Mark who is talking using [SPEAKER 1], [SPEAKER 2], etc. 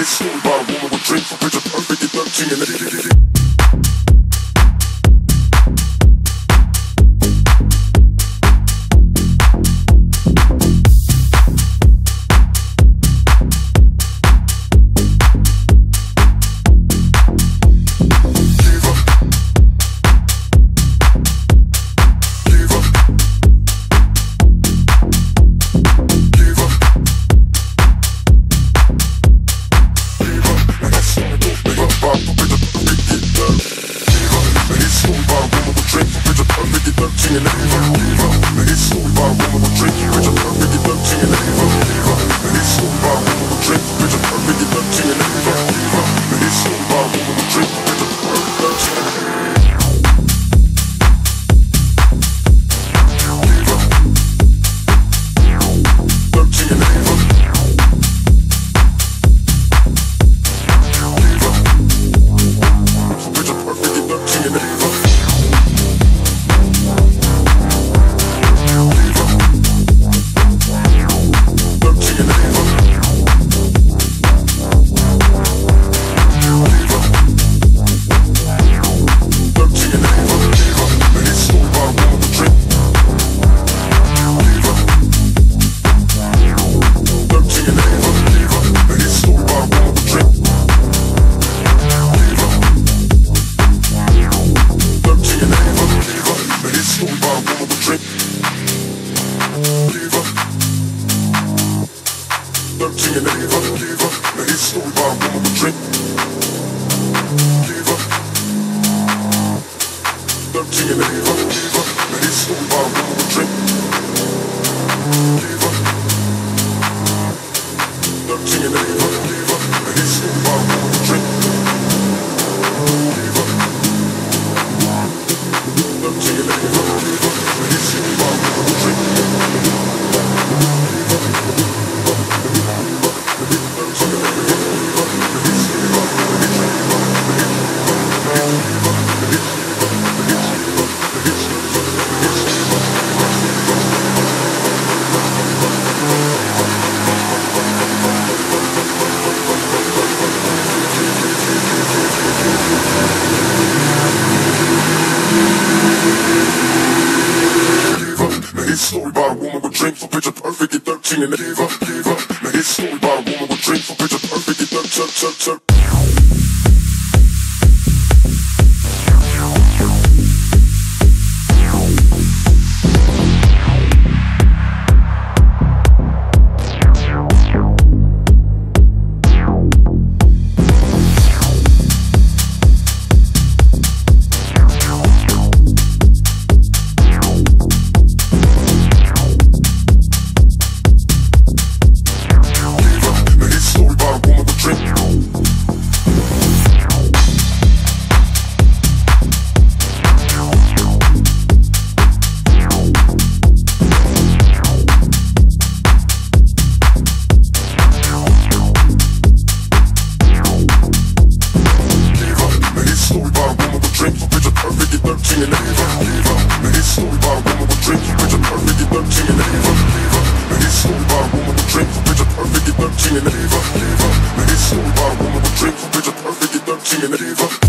[SPEAKER 1] It's all by a woman with dreams, for picture perfect in 13 and Singing, baby, for picture perfect at 13 and I gave up, gave up. Now here's a story about a woman with dreams for picture perfect at 13, 13, 13. 13 and Eva, Eva. Now his story about a woman with dreams, bitch, I'm perfect at 13 and Eva, Eva. Now his story about a woman with dreams, bitch, I'm perfect at a woman with dreams, perfect 13 and Eva.